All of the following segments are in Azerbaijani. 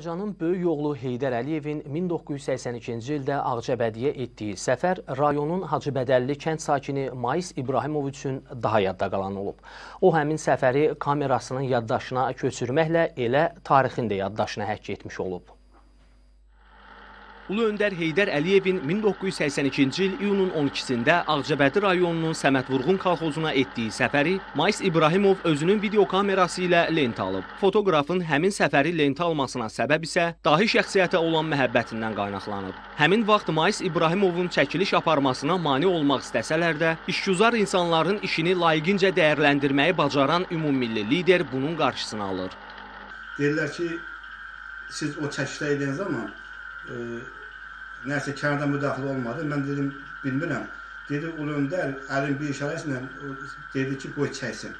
Azərbaycanın böyük oğlu Heydər Əliyevin 1982-ci ildə Ağcabədiyə etdiyi səfər rayonun Hacıbədəlli kənd sakini Mais İbrahimov üçün daha yadda qalan olub. O həmin səfəri kamerasının yaddaşına köçürməklə elə tarixin də yaddaşına həkk etmiş olub. Ulu öndər Heydər Əliyevin 1982-ci il iyunun 12-sində Ağcabədi rayonunun Səməd Vurğun kolxozuna etdiyi səfəri Mais İbrahimov özünün videokamerası ilə lentə alıb. Fotoqrafın həmin səfəri lentə almasına səbəb isə dahi şəxsiyyətə olan məhəbbətindən qaynaqlanıb. Həmin vaxt Mais İbrahimovun çəkiliş aparmasına mane olmaq istəsələr də, işgüzar insanların işini layiqincə dəyərləndirməyi bacaran ümummilli lider bunun qarşısını alır. Deyirlər ki, siz o çəkişdə edən zaman e, nəsə kənarda müdaxilə olmadı. Mən dedim, bilmirəm. Dedi, Ulu Öndər əlin bir işarəsi ilə dedi ki, qoy çəksin.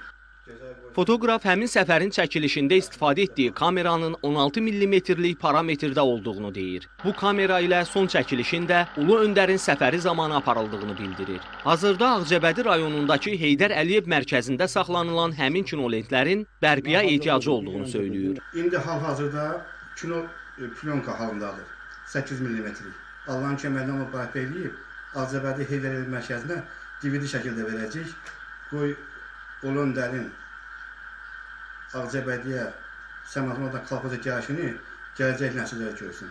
Fotoqraf həmin səfərin çəkilişində istifadə etdiyi kameranın 16 mm-lik parametrdə olduğunu deyir. Bu kamera ilə son çəkilişin də Ulu Öndərin səfəri zamanı aparıldığını bildirir. Hazırda Ağcabədi rayonundakı Heydər Əliyev mərkəzində saxlanılan həmin kinolentlərin bərpiyə ehtiyacı olduğunu söylüyor. İndi hal-hazırda kino e, plyonka halındadır. 8 mm-lik. Allahın onu bərpa edib, Ağcabədi Heydər Əliyev mərkəzinə DVD şəkildə verəcək. Qoy Ulu Öndərin Ağcabədiyə Səmədonoda kolxoza gəlişini gələcək nəsillər görsün.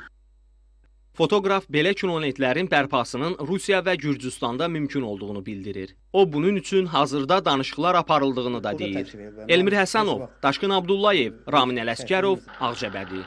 Fotoqraf belə kinonetlərin bərpasının Rusiya və Gürcüstanda mümkün olduğunu bildirir. O bunun üçün hazırda danışıqlar aparıldığını da deyir. Elmir Həsənov, Daşqın Abdullayev, Ramin Ələsgərov, Ağcabədi.